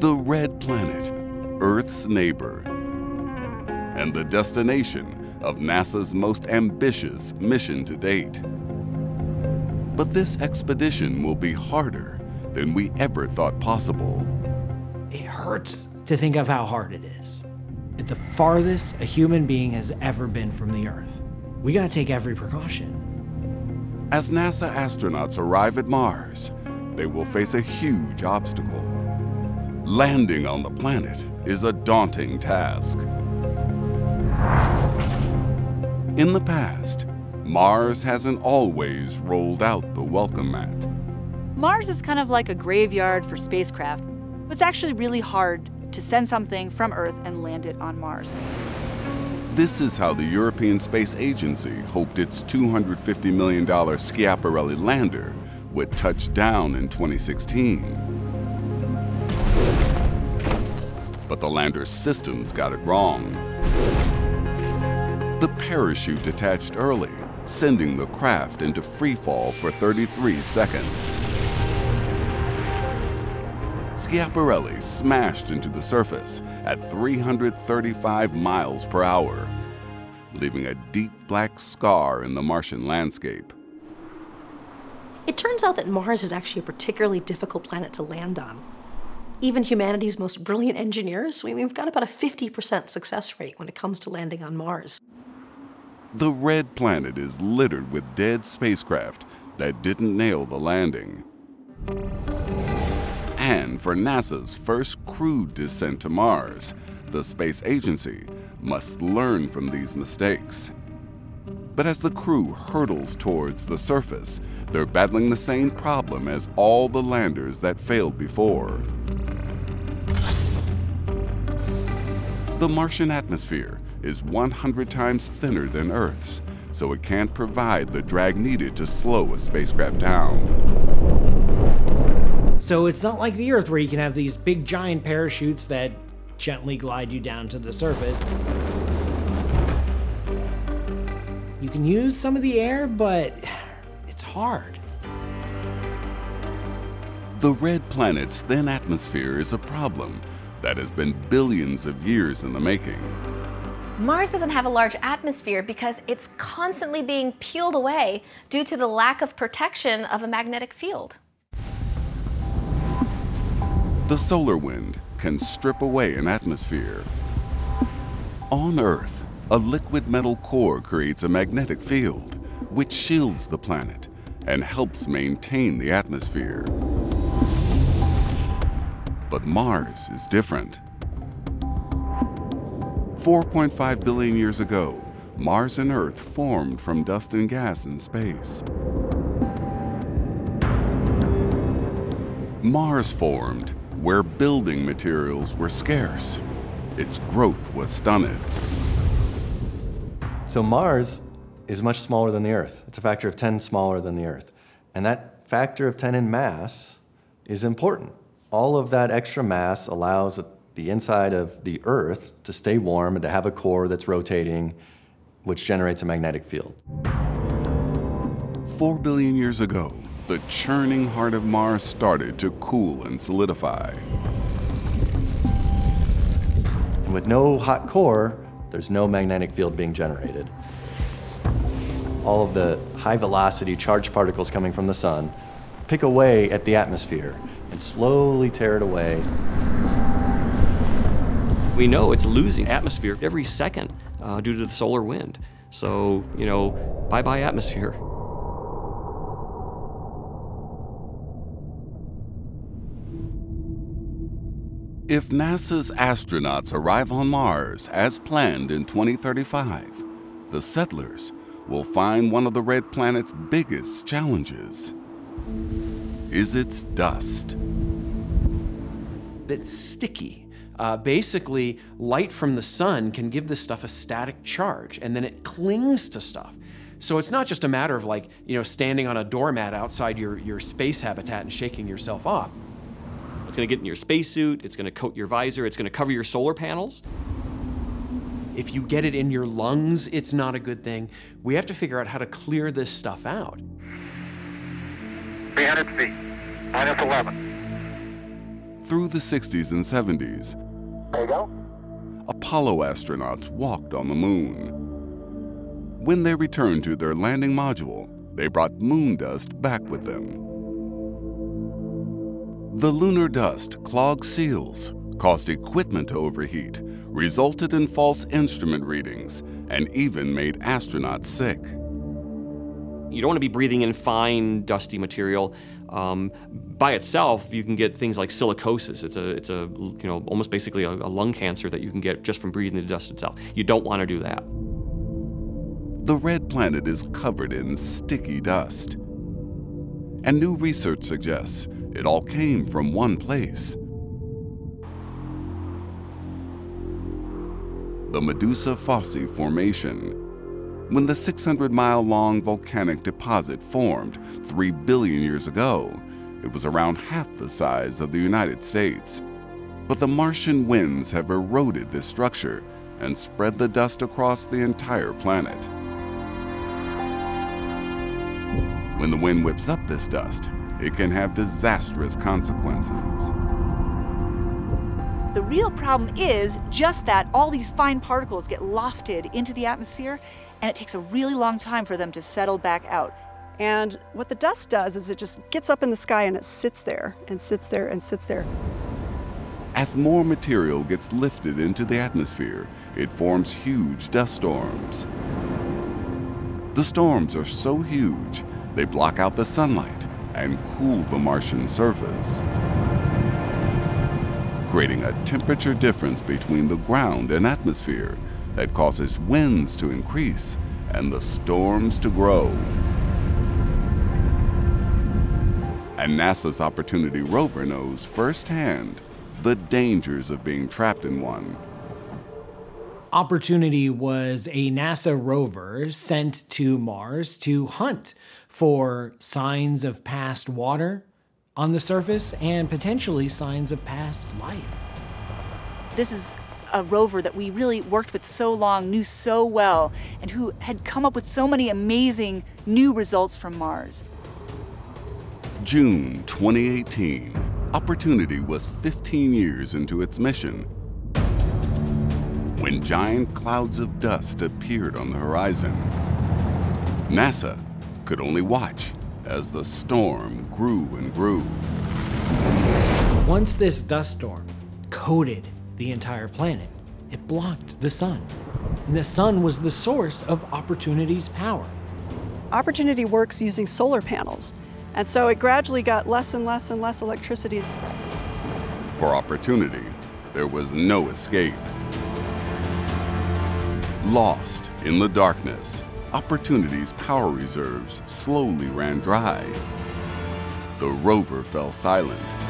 The Red Planet, Earth's neighbor, and the destination of NASA's most ambitious mission to date. But this expedition will be harder than we ever thought possible. It hurts to think of how hard it is. At the farthest a human being has ever been from the Earth. We gotta take every precaution. As NASA astronauts arrive at Mars, they will face a huge obstacle. Landing on the planet is a daunting task. In the past, Mars hasn't always rolled out the welcome mat. Mars is kind of like a graveyard for spacecraft. It's actually really hard to send something from Earth and land it on Mars. This is how the European Space Agency hoped its $250 million Schiaparelli lander would touch down in 2016. But the lander's systems got it wrong. The parachute detached early, sending the craft into free fall for 33 seconds. Schiaparelli smashed into the surface at 335 miles per hour, leaving a deep black scar in the Martian landscape. It turns out that Mars is actually a particularly difficult planet to land on. Even humanity's most brilliant engineers, we've got about a 50% success rate when it comes to landing on Mars. The red planet is littered with dead spacecraft that didn't nail the landing and for NASA's first crewed descent to Mars, the space agency must learn from these mistakes. But as the crew hurtles towards the surface, they're battling the same problem as all the landers that failed before. The Martian atmosphere is 100 times thinner than Earth's, so it can't provide the drag needed to slow a spacecraft down. So it's not like the Earth where you can have these big giant parachutes that gently glide you down to the surface. You can use some of the air, but it's hard. The red planet's thin atmosphere is a problem that has been billions of years in the making. Mars doesn't have a large atmosphere because it's constantly being peeled away due to the lack of protection of a magnetic field. The solar wind can strip away an atmosphere. On Earth, a liquid metal core creates a magnetic field, which shields the planet and helps maintain the atmosphere. But Mars is different. 4.5 billion years ago, Mars and Earth formed from dust and gas in space. Mars formed where building materials were scarce. Its growth was stunted. So Mars is much smaller than the Earth. It's a factor of 10 smaller than the Earth. And that factor of 10 in mass is important. All of that extra mass allows the inside of the Earth to stay warm and to have a core that's rotating, which generates a magnetic field. Four billion years ago, the churning heart of Mars started to cool and solidify. And with no hot core, there's no magnetic field being generated. All of the high velocity charged particles coming from the sun pick away at the atmosphere and slowly tear it away. We know it's losing atmosphere every second uh, due to the solar wind. So, you know, bye bye atmosphere. If NASA's astronauts arrive on Mars as planned in 2035, the settlers will find one of the red planet's biggest challenges is its dust. It's sticky. Uh, basically, light from the sun can give this stuff a static charge, and then it clings to stuff. So it's not just a matter of like, you know, standing on a doormat outside your, your space habitat and shaking yourself off. It's going to get in your spacesuit, it's going to coat your visor, it's going to cover your solar panels. If you get it in your lungs, it's not a good thing. We have to figure out how to clear this stuff out. 300 feet, minus 11. Through the 60s and 70s, There you go. Apollo astronauts walked on the moon. When they returned to their landing module, they brought moon dust back with them. The lunar dust clogged seals, caused equipment to overheat, resulted in false instrument readings, and even made astronauts sick. You don't want to be breathing in fine, dusty material. Um, by itself, you can get things like silicosis. It's a, it's a, you know, almost basically a, a lung cancer that you can get just from breathing the dust itself. You don't want to do that. The red planet is covered in sticky dust. And new research suggests it all came from one place. The Medusa Fossae Formation. When the 600 mile long volcanic deposit formed 3 billion years ago, it was around half the size of the United States. But the Martian winds have eroded this structure and spread the dust across the entire planet. When the wind whips up this dust, it can have disastrous consequences. The real problem is just that all these fine particles get lofted into the atmosphere, and it takes a really long time for them to settle back out. And what the dust does is it just gets up in the sky and it sits there and sits there and sits there. As more material gets lifted into the atmosphere, it forms huge dust storms. The storms are so huge, they block out the sunlight and cool the Martian surface, creating a temperature difference between the ground and atmosphere that causes winds to increase and the storms to grow. And NASA's Opportunity rover knows firsthand the dangers of being trapped in one. Opportunity was a NASA rover sent to Mars to hunt for signs of past water on the surface and potentially signs of past life. This is a rover that we really worked with so long, knew so well, and who had come up with so many amazing new results from Mars. June 2018, Opportunity was 15 years into its mission when giant clouds of dust appeared on the horizon. NASA could only watch as the storm grew and grew. Once this dust storm coated the entire planet, it blocked the sun. And the sun was the source of Opportunity's power. Opportunity works using solar panels. And so it gradually got less and less and less electricity. For Opportunity, there was no escape. Lost in the darkness, Opportunity's power reserves slowly ran dry. The rover fell silent.